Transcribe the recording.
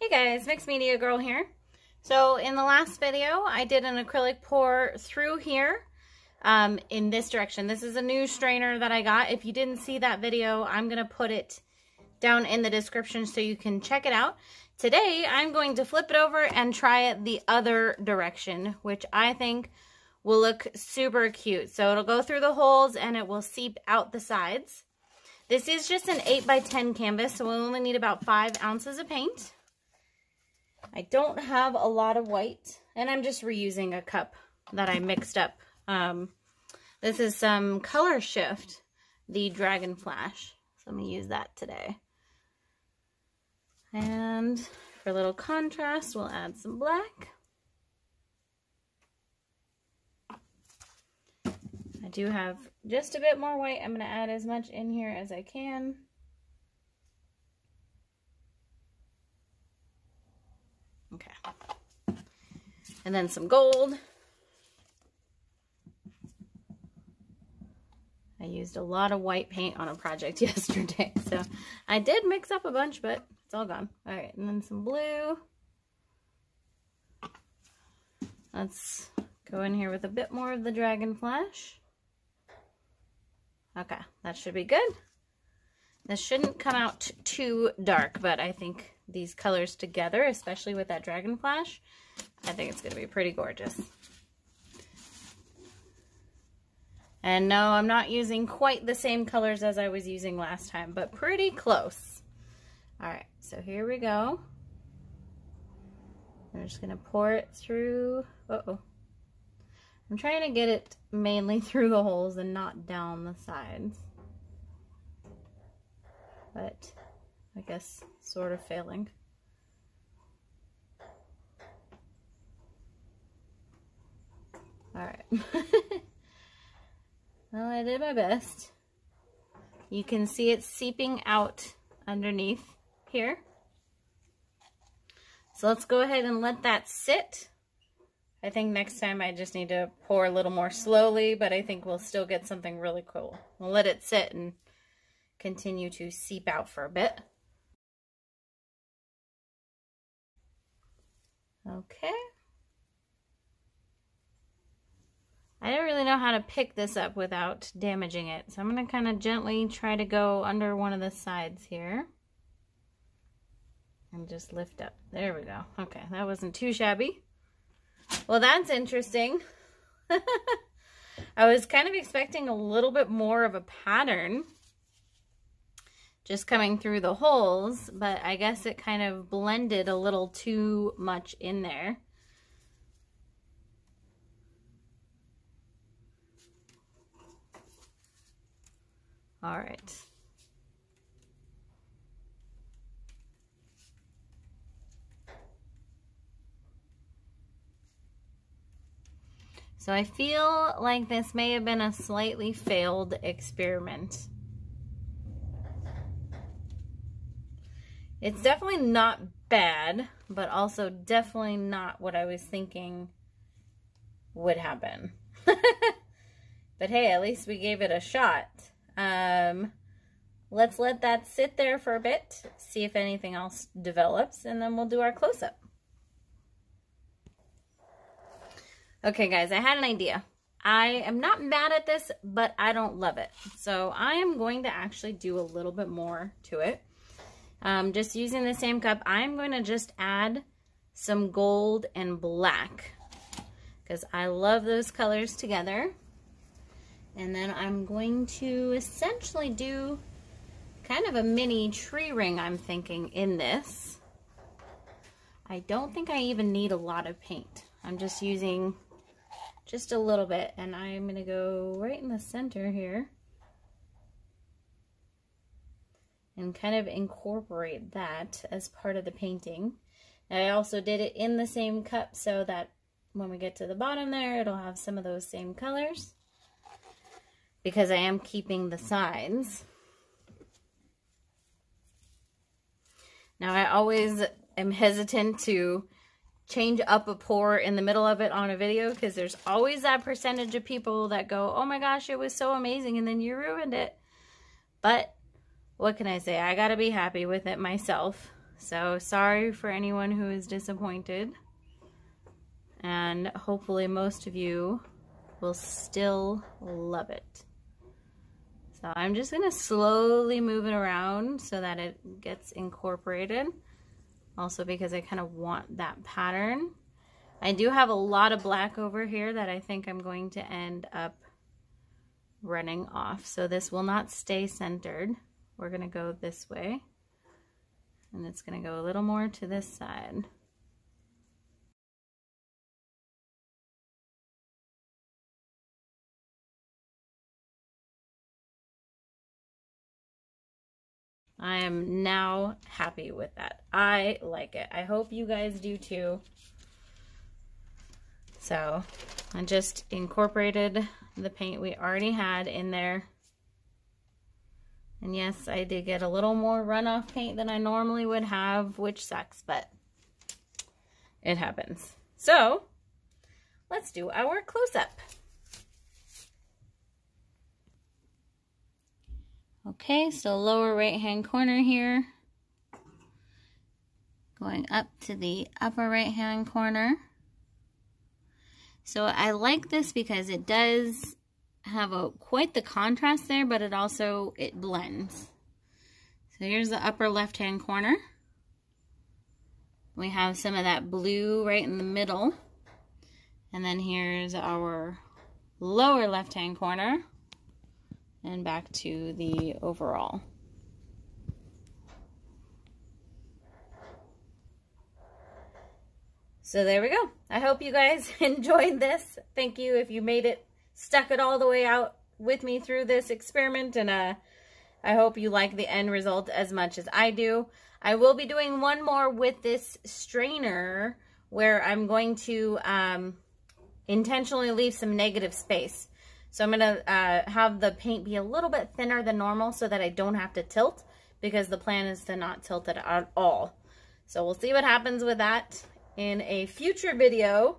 Hey guys, Mixed Media Girl here. So in the last video, I did an acrylic pour through here um, in this direction. This is a new strainer that I got. If you didn't see that video, I'm going to put it down in the description so you can check it out. Today, I'm going to flip it over and try it the other direction, which I think will look super cute. So it'll go through the holes and it will seep out the sides. This is just an 8 by 10 canvas, so we'll only need about 5 ounces of paint. I don't have a lot of white, and I'm just reusing a cup that I mixed up. Um, this is some Color Shift, the Dragon Flash. So I'm going to use that today. And for a little contrast, we'll add some black. I do have just a bit more white. I'm going to add as much in here as I can. Okay. And then some gold. I used a lot of white paint on a project yesterday, so I did mix up a bunch, but it's all gone. All right, and then some blue. Let's go in here with a bit more of the Dragon Flash. Okay, that should be good. This shouldn't come out too dark, but I think these colors together, especially with that Dragon Flash, I think it's going to be pretty gorgeous. And no, I'm not using quite the same colors as I was using last time, but pretty close. All right, so here we go. I'm just going to pour it through. Uh-oh. I'm trying to get it mainly through the holes and not down the sides. But I guess sort of failing. Alright. well, I did my best. You can see it seeping out underneath here. So let's go ahead and let that sit. I think next time I just need to pour a little more slowly, but I think we'll still get something really cool. We'll let it sit and continue to seep out for a bit. Okay. I don't really know how to pick this up without damaging it. So I'm going to kind of gently try to go under one of the sides here. And just lift up. There we go. Okay, that wasn't too shabby. Well, that's interesting. I was kind of expecting a little bit more of a pattern just coming through the holes, but I guess it kind of blended a little too much in there. All right. So I feel like this may have been a slightly failed experiment. It's definitely not bad, but also definitely not what I was thinking would happen. but hey, at least we gave it a shot. Um, let's let that sit there for a bit, see if anything else develops, and then we'll do our close-up. Okay, guys, I had an idea. I am not mad at this, but I don't love it. So I am going to actually do a little bit more to it. Um, just using the same cup, I'm going to just add some gold and black because I love those colors together. And then I'm going to essentially do kind of a mini tree ring, I'm thinking, in this. I don't think I even need a lot of paint. I'm just using just a little bit, and I'm going to go right in the center here. And kind of incorporate that as part of the painting. I also did it in the same cup so that when we get to the bottom there, it'll have some of those same colors because I am keeping the sides. Now I always am hesitant to change up a pour in the middle of it on a video because there's always that percentage of people that go, oh my gosh, it was so amazing and then you ruined it. But what can I say? I got to be happy with it myself. So sorry for anyone who is disappointed. And hopefully most of you will still love it. So I'm just to slowly move it around so that it gets incorporated. Also because I kind of want that pattern. I do have a lot of black over here that I think I'm going to end up running off. So this will not stay centered. We're going to go this way. And it's going to go a little more to this side. I am now happy with that. I like it. I hope you guys do too. So I just incorporated the paint we already had in there. And yes, I did get a little more runoff paint than I normally would have, which sucks, but it happens. So let's do our close-up. Okay, so lower right hand corner here. Going up to the upper right hand corner. So I like this because it does have a quite the contrast there, but it also, it blends. So here's the upper left hand corner. We have some of that blue right in the middle. And then here's our lower left hand corner and back to the overall. So there we go. I hope you guys enjoyed this. Thank you if you made it, stuck it all the way out with me through this experiment. And uh, I hope you like the end result as much as I do. I will be doing one more with this strainer where I'm going to um, intentionally leave some negative space. So I'm going to uh, have the paint be a little bit thinner than normal so that I don't have to tilt because the plan is to not tilt it at all. So we'll see what happens with that in a future video.